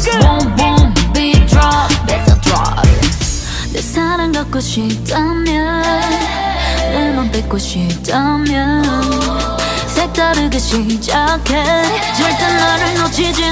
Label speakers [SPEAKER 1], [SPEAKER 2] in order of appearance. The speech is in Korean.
[SPEAKER 1] 지금. Boom boom big drop beat drop 내 사랑 갖고 싶다면 내맘 뺏고 싶다면 색다르게 시작해. 절대 나를 놓치지